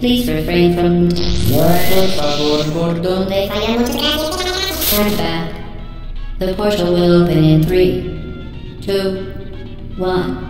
please refrain from Por favor, por donde atrás. Turn back. The portal will open in three, two, one.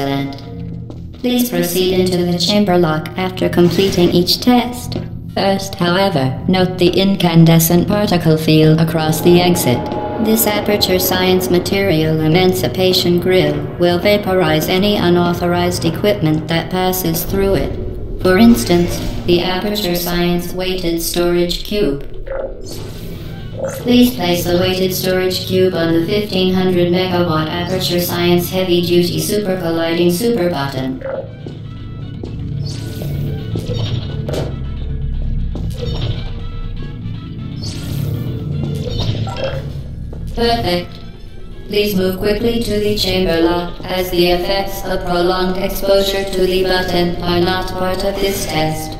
Excellent. Please proceed into the chamber lock after completing each test. First, however, note the incandescent particle field across the exit. This aperture science material emancipation grill will vaporize any unauthorized equipment that passes through it. For instance, the aperture science weighted storage cube. Please place the weighted storage cube on the 1500 megawatt Aperture Science Heavy Duty Super Colliding Super Button. Perfect. Please move quickly to the chamber lock as the effects of prolonged exposure to the button are not part of this test.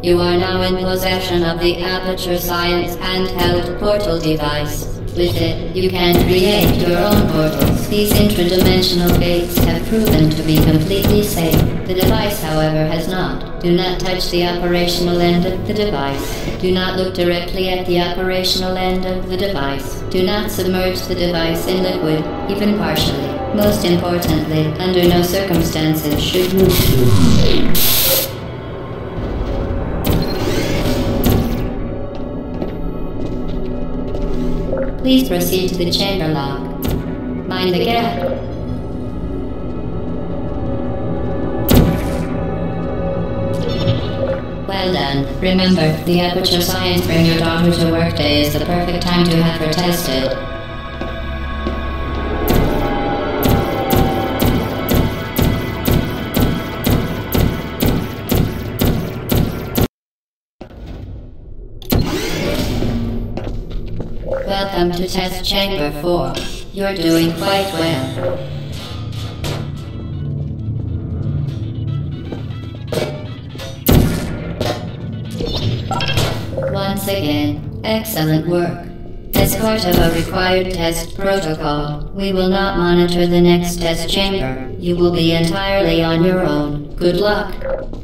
You are now in possession of the Aperture Science handheld portal device. With it, you can create your own portals. These intradimensional gates have proven to be completely safe. The device, however, has not. Do not touch the operational end of the device. Do not look directly at the operational end of the device. Do not submerge the device in liquid, even partially. Most importantly, under no circumstances should you Please proceed to the chamber lock. Mind the gap. Well done. Remember, the Aperture Science Bring Your Daughter to Work Day is the perfect time to have her tested. Welcome to Test Chamber 4. You're doing quite well. Once again, excellent work. As part of a required test protocol, we will not monitor the next test chamber. You will be entirely on your own. Good luck.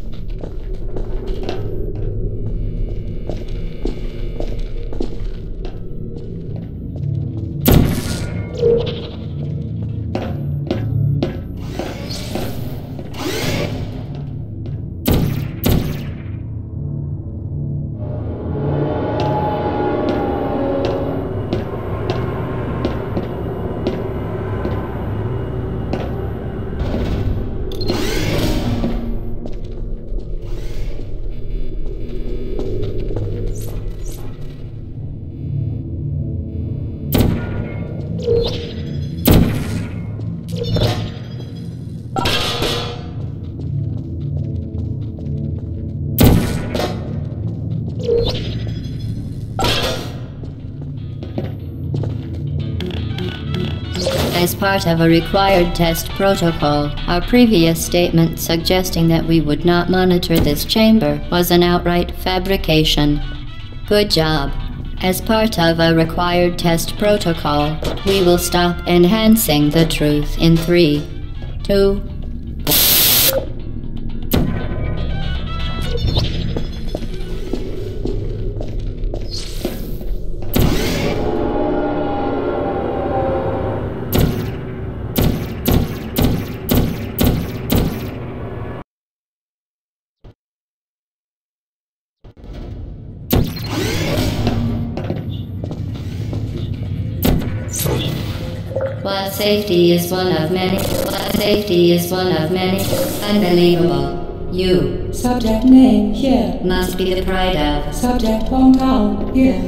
As part of a required test protocol, our previous statement suggesting that we would not monitor this chamber was an outright fabrication. Good job. As part of a required test protocol, we will stop enhancing the truth in 3, 2, safety is one of many, safety is one of many, unbelievable. You Subject name here. must be the pride of. Subject hometown here.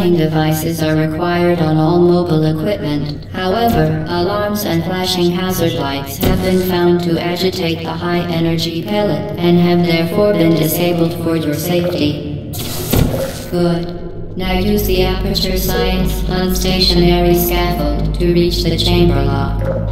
Warning devices are required on all mobile equipment. However, alarms and flashing hazard lights have been found to agitate the high energy pellet and have therefore been disabled for your safety. Good. Now use the Aperture Science unstationary scaffold to reach the chamber lock.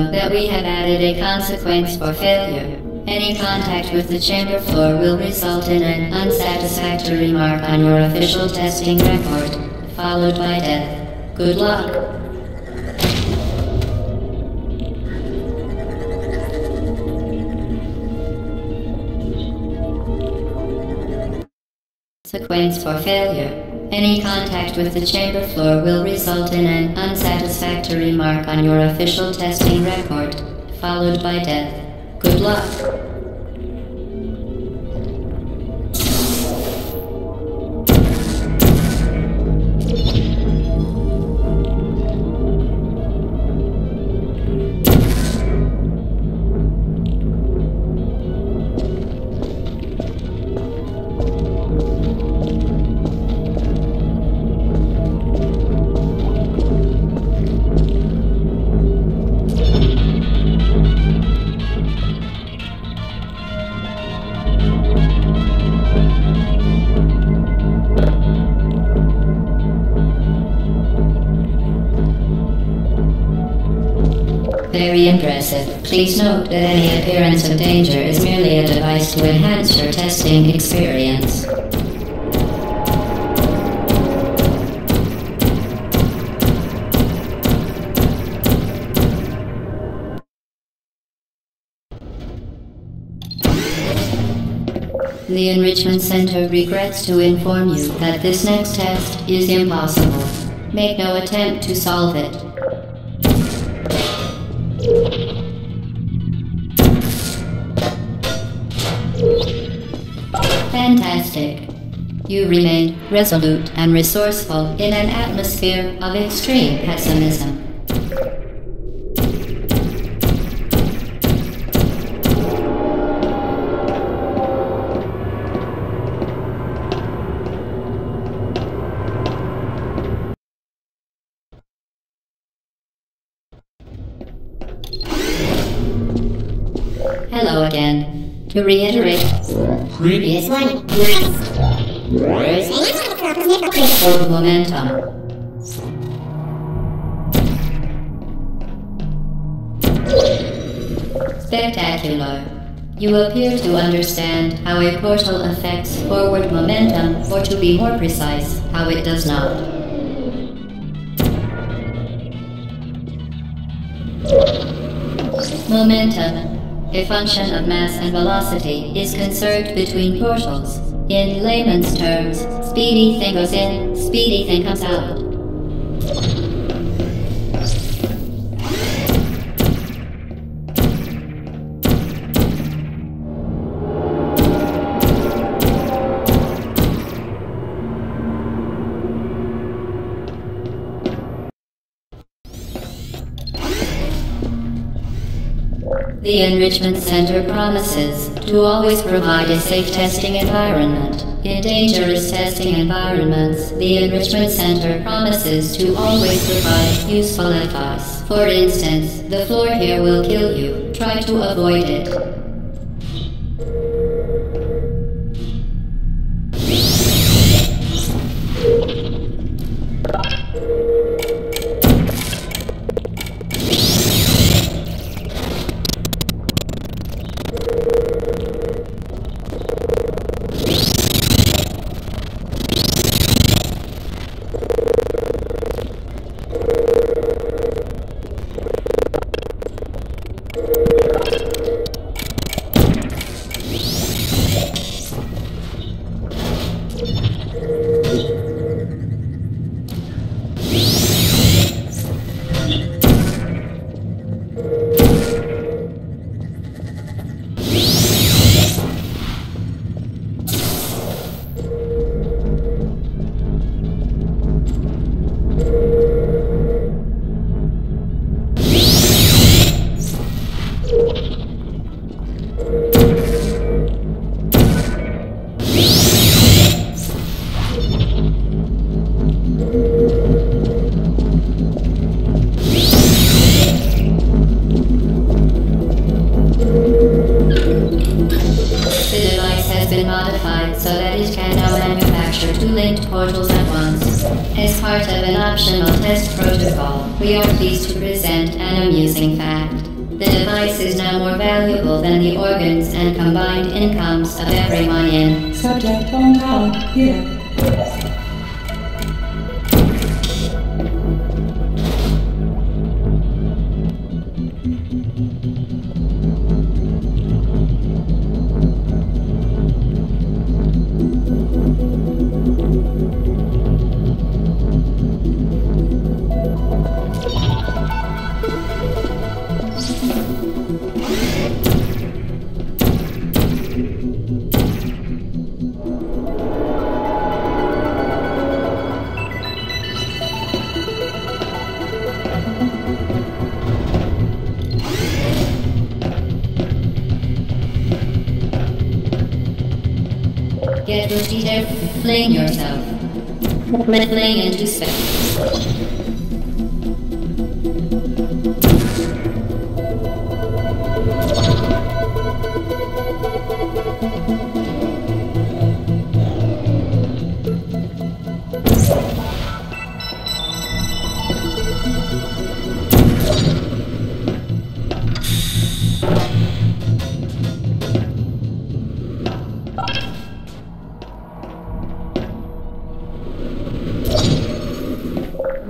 That we have added a consequence for failure. Any contact with the chamber floor will result in an unsatisfactory mark on your official testing record, followed by death. Good luck. Consequence for failure. Any contact with the chamber floor will result in an unsatisfactory mark on your official testing record, followed by death. Good luck. Very impressive. Please note that any appearance of danger is merely a device to enhance your testing experience. The Enrichment Center regrets to inform you that this next test is impossible. Make no attempt to solve it. Fantastic. You remained resolute and resourceful in an atmosphere of extreme pessimism. To reiterate, previous one, for momentum. Spectacular. You appear to understand how a portal affects forward momentum, or to be more precise, how it does not. Momentum, a function of mass and velocity, is conserved between portals. In layman's terms, speedy thing goes in, speedy thing comes out. The Enrichment Center promises to always provide a safe testing environment. In dangerous testing environments, the Enrichment Center promises to always provide useful advice. For instance, the floor here will kill you. Try to avoid it.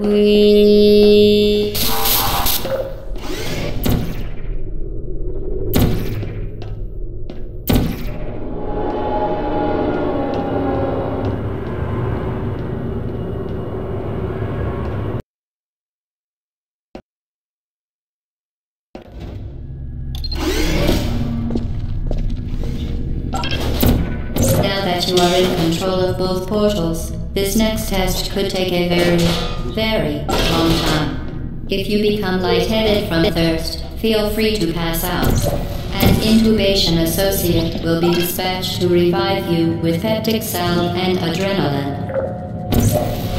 Now that you are in control of both portals, this next test could take a very, very long time. If you become lightheaded from thirst, feel free to pass out. An intubation associate will be dispatched to revive you with peptic salve and adrenaline.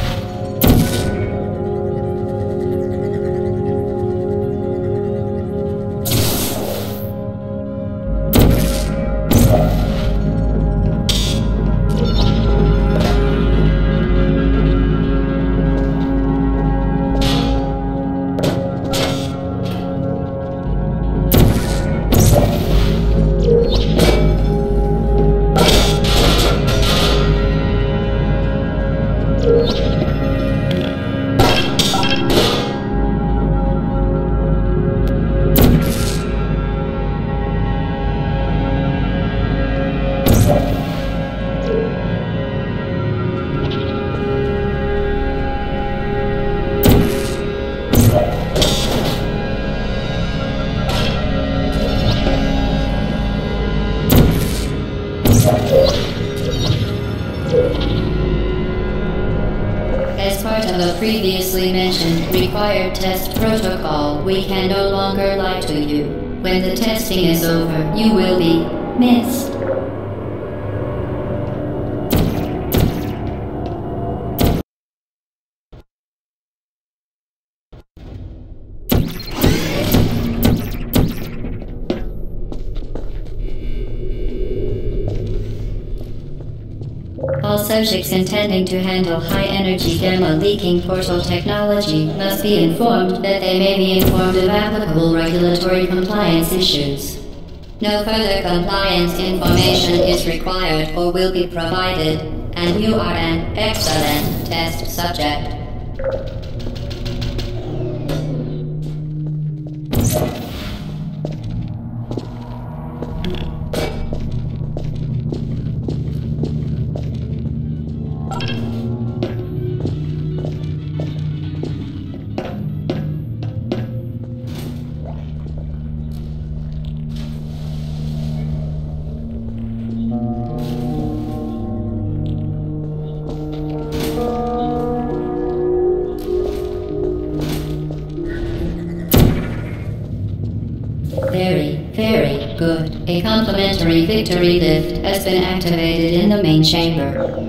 Of a previously mentioned required test protocol, we can no longer lie to you. When the testing is over, you will be missed. Subjects intending to handle high energy gamma leaking portal technology must be informed that they may be informed of applicable regulatory compliance issues. No further compliance information is required or will be provided, and you are an excellent test subject. Complimentary victory lift has been activated in the main chamber.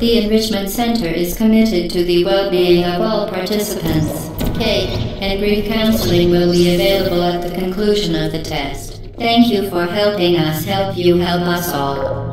The Enrichment Center is committed to the well-being of all participants. Cake and brief counseling will be available at the conclusion of the test. Thank you for helping us help you help us all.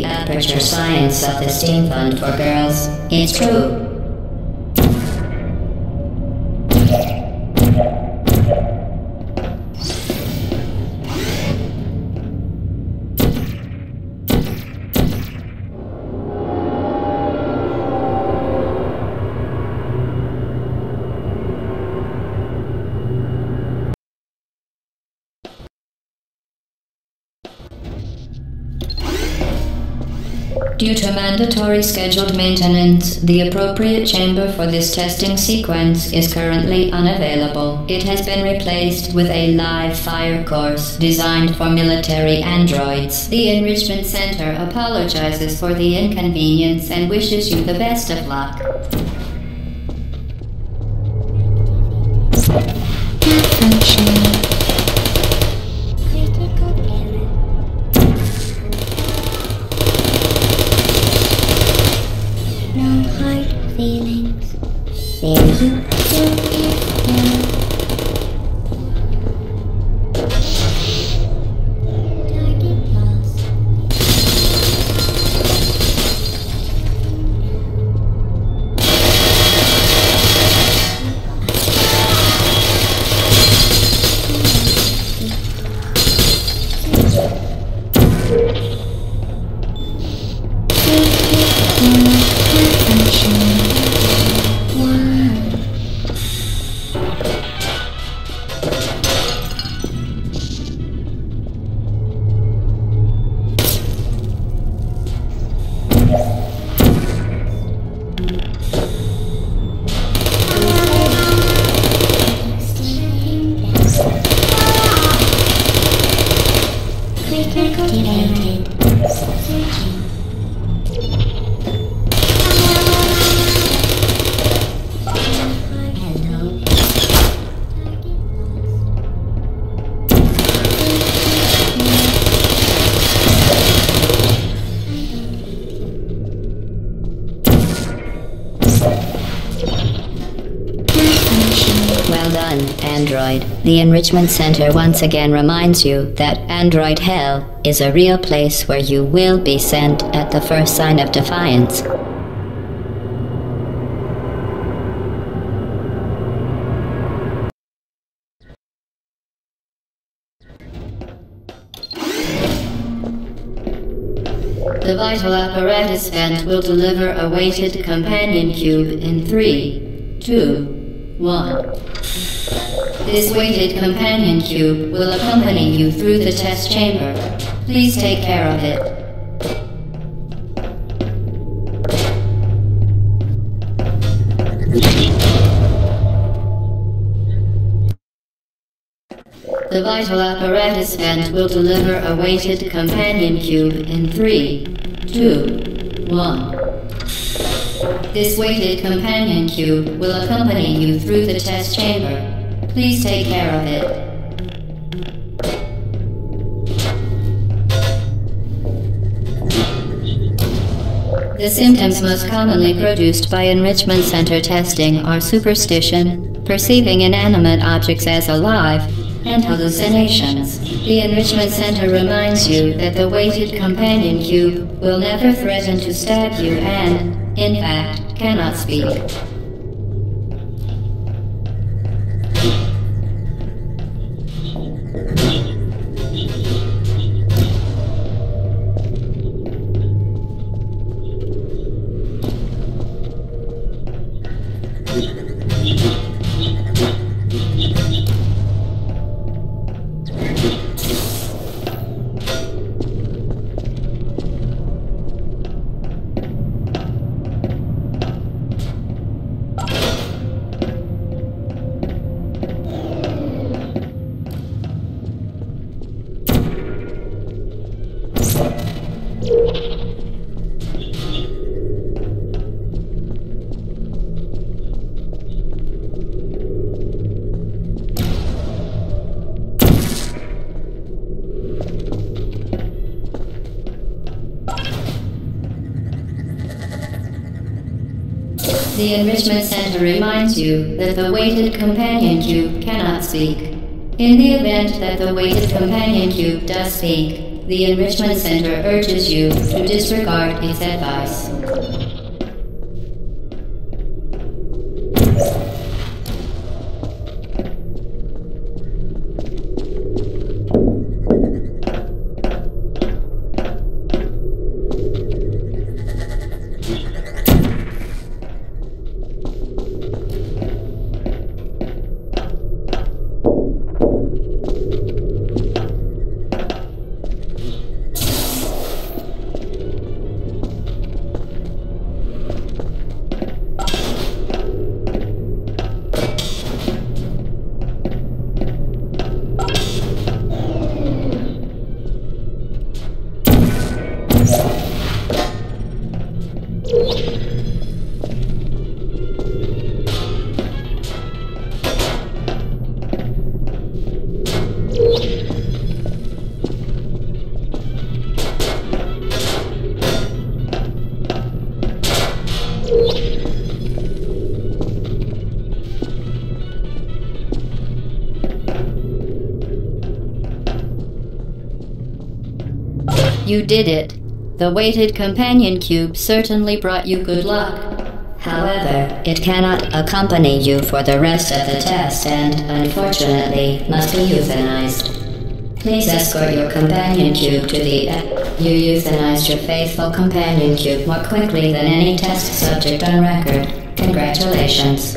The Aperture Science Self-Esteem Fund for Girls? It's true. Mandatory scheduled maintenance, the appropriate chamber for this testing sequence is currently unavailable. It has been replaced with a live fire course designed for military androids. The Enrichment Center apologizes for the inconvenience and wishes you the best of luck. Enrichment Center once again reminds you that Android Hell is a real place where you will be sent at the first sign of defiance. The vital apparatus vent will deliver a weighted companion cube in three, two, one. This weighted companion cube will accompany you through the test chamber. Please take care of it. The vital apparatus vent will deliver a weighted companion cube in three, two, one. This weighted companion cube will accompany you through the test chamber. Please take care of it. The symptoms most commonly produced by enrichment center testing are superstition, perceiving inanimate objects as alive, and hallucinations. The enrichment center reminds you that the weighted companion cube will never threaten to stab you and, in fact, cannot speak. The Enrichment Center reminds you that the weighted companion cube cannot speak. In the event that the weighted companion cube does speak, the Enrichment Center urges you to disregard its advice. You did it. The weighted companion cube certainly brought you good luck. However, it cannot accompany you for the rest of the test and, unfortunately, must be euthanized. Please escort your companion cube to the. You euthanized your faithful companion cube more quickly than any test subject on record. Congratulations.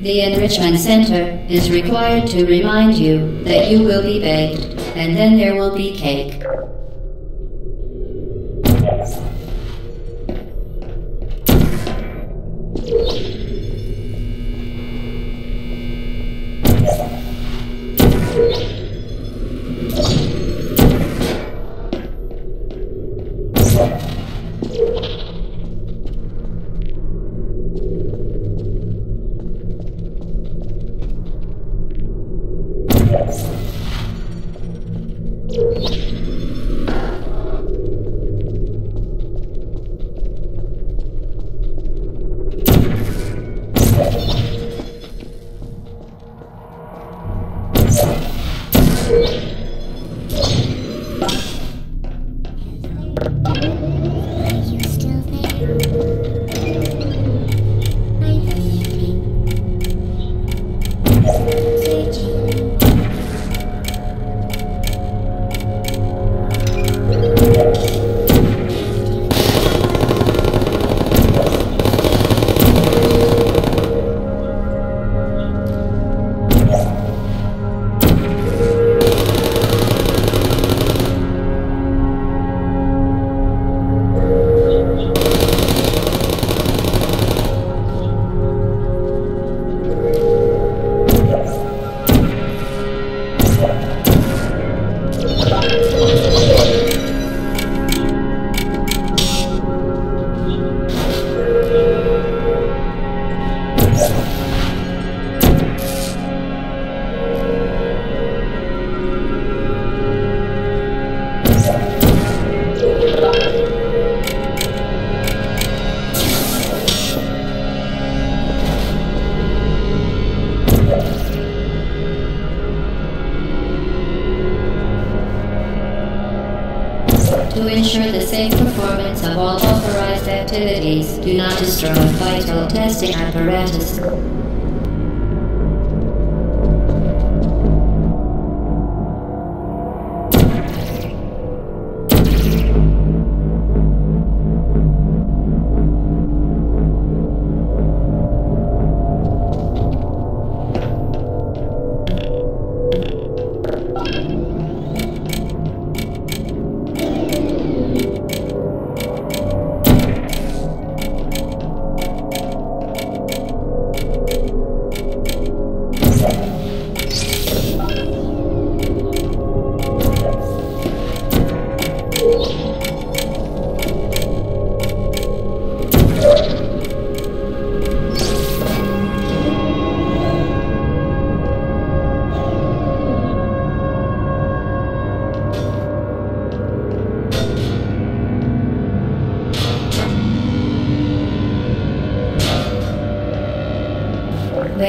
The Enrichment Center is required to remind you that you will be baked, and then there will be cake. Are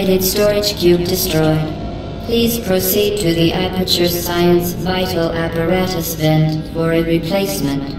Weighted storage cube destroyed. Please proceed to the Aperture Science Vital Apparatus vent for a replacement.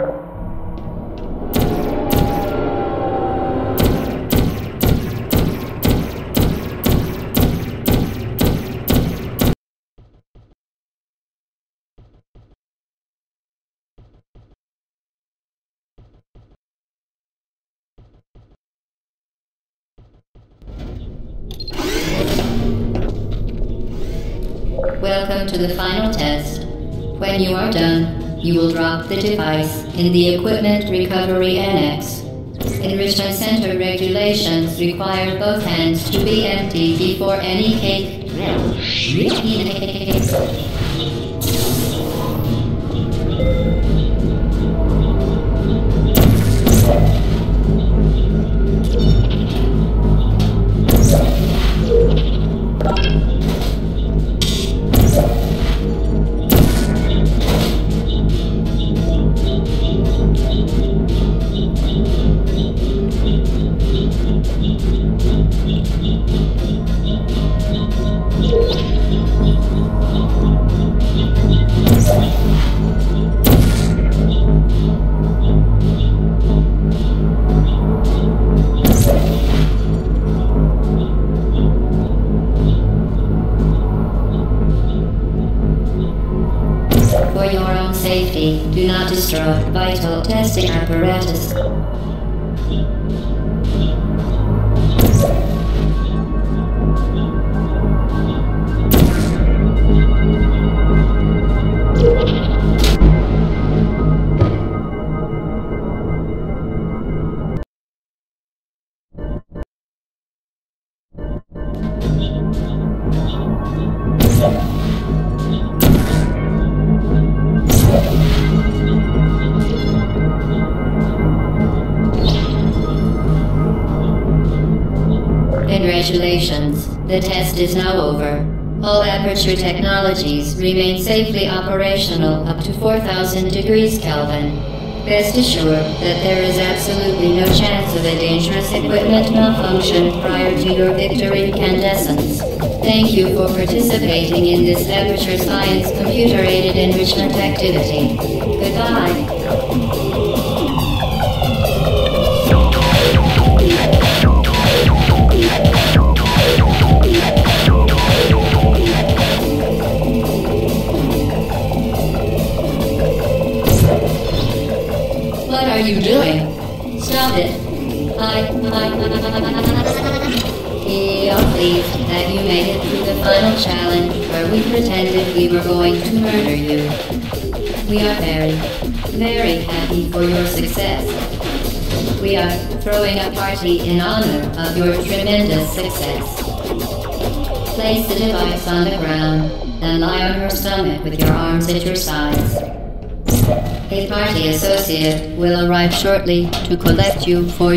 The final test. When you are done, you will drop the device in the Equipment Recovery Annex. Enrichment Center regulations require both hands to be empty before any cake. All Aperture technologies remain safely operational up to 4000 degrees Kelvin. Rest assured that there is absolutely no chance of a dangerous equipment malfunction prior to your victory incandescence. Thank you for participating in this Aperture Science computer-aided enrichment activity. Goodbye. You doing? Stop it. I, I, we are pleased that you made it through the final challenge where we pretended we were going to murder you. We are very, very happy for your success. We are throwing a party in honor of your tremendous success. Place the device on the ground and lie on your stomach with your arms at your sides. A party associate will arrive shortly to collect you for.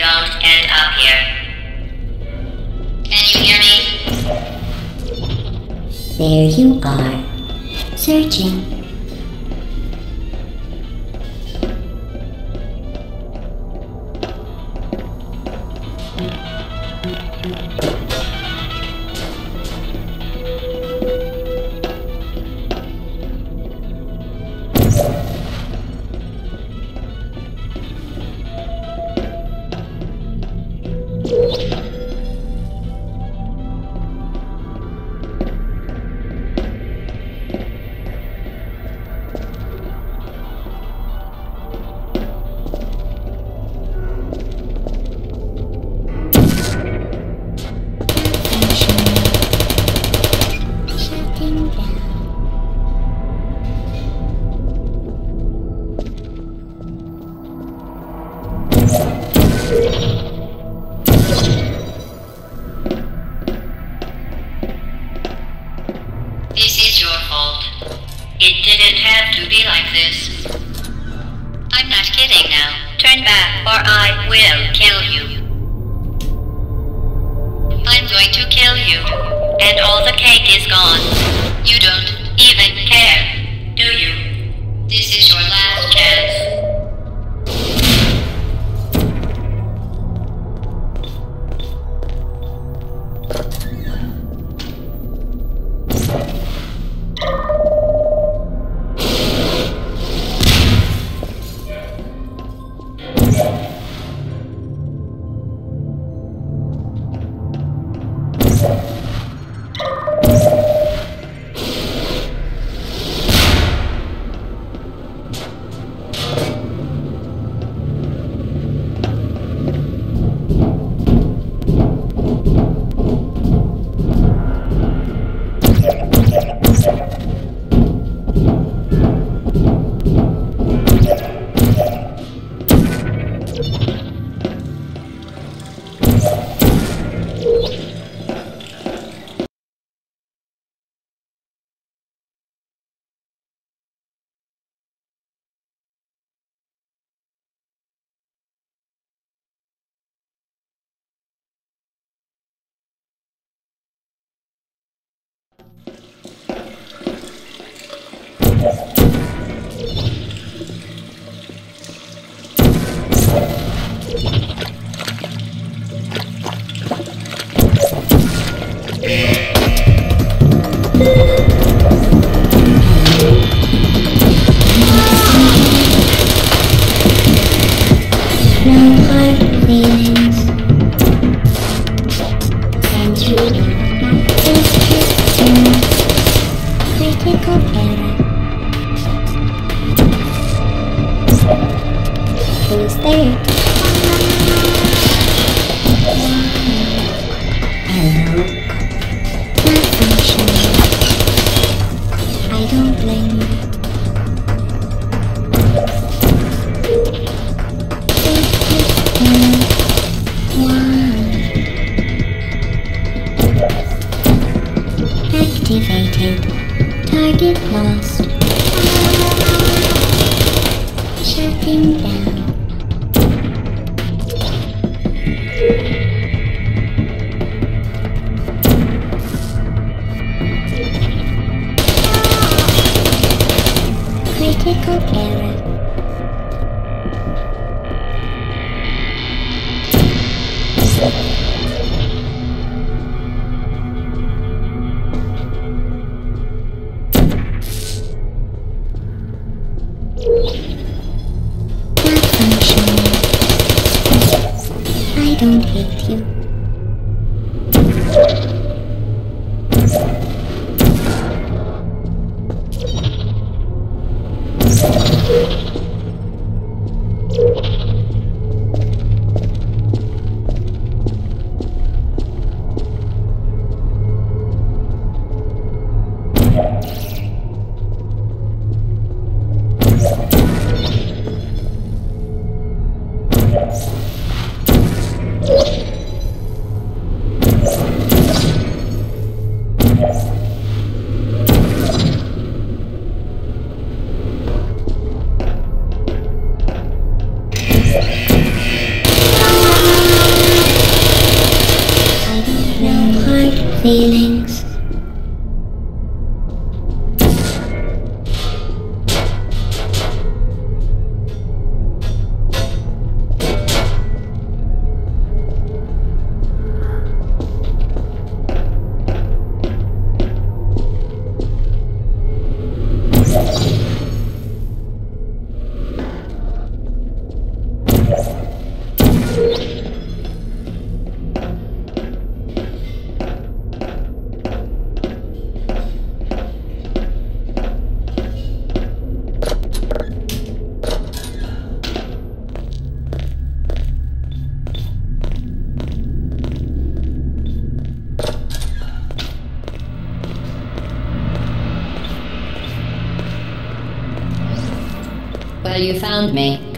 Don't end up here. Can you hear me? There you are. Searching.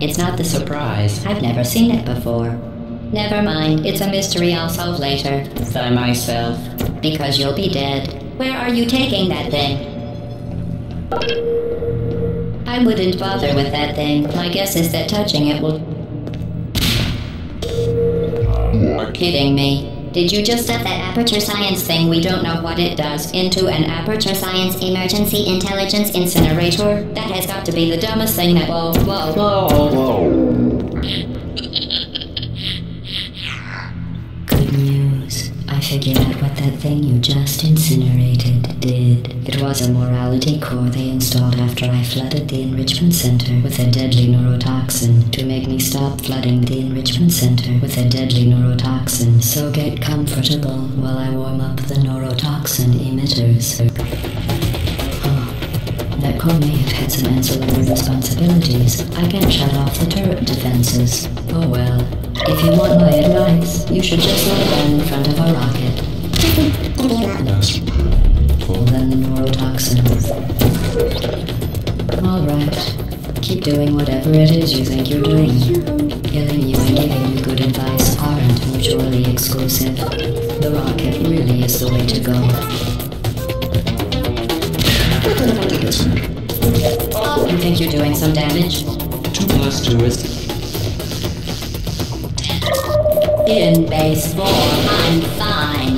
It's not the surprise. I've never seen it before. Never mind, it's a mystery I'll solve later. By myself. Because you'll be dead. Where are you taking that thing? I wouldn't bother with that thing. My guess is that touching it will. You're kidding me. Did you just stuff that aperture science thing we don't know what it does into an aperture science emergency intelligence incinerator? That has got to be the dumbest thing that. Whoa, whoa, whoa. Whoa. Good news. I figured that thing you just incinerated did. It was a morality core they installed after I flooded the enrichment center with a deadly neurotoxin to make me stop flooding the enrichment center with a deadly neurotoxin. So get comfortable while I warm up the neurotoxin emitters. Oh, that core may have had some ancillary responsibilities. I can shut off the turret defenses. Oh well. If you want my advice, you should just lie down in front of a rocket. Pull then the neurotoxin. Alright. Keep doing whatever it is you think you're doing. Killing you and giving you good advice aren't mutually exclusive. The rocket really is the way to go. You think you're doing some damage? Two plus two is In base four, I'm fine.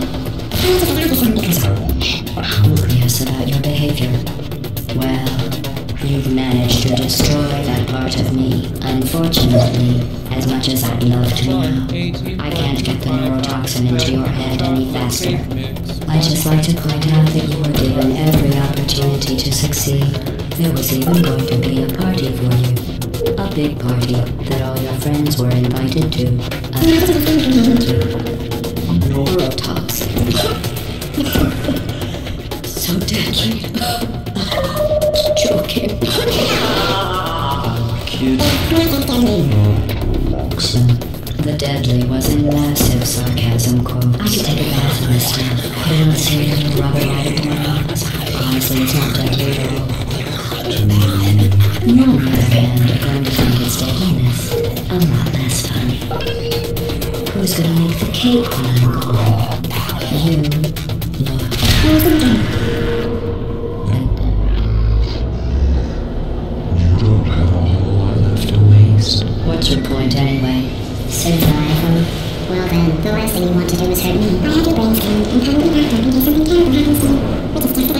Curious about your behavior. Well, you've managed to destroy that part of me. Unfortunately, as much as I'd love to now, I can't get the neurotoxin into your head any faster. I'd just like to point out that you were given every opportunity to succeed. There was even going to be a party for you. A big party that all your friends were invited to. Neurotoxin so deadly. Joking. The deadly was in massive sarcasm quote. I could take a bath in this myself. I don't see any rubber right around. Honestly, it's not deadly at all. To me. Other hand, are going to find its deadliness a lot less funny. Who's gonna make the cake when I'm gone? Well then, the last thing you want to do is hurt me. I had your brain scanned and in something. Terrible happens to. We can test it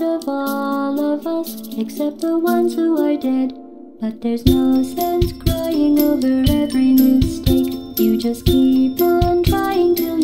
of all of us, except the ones who are dead. But there's no sense crying over every mistake. You just keep on trying till